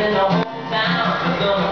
in the whole town.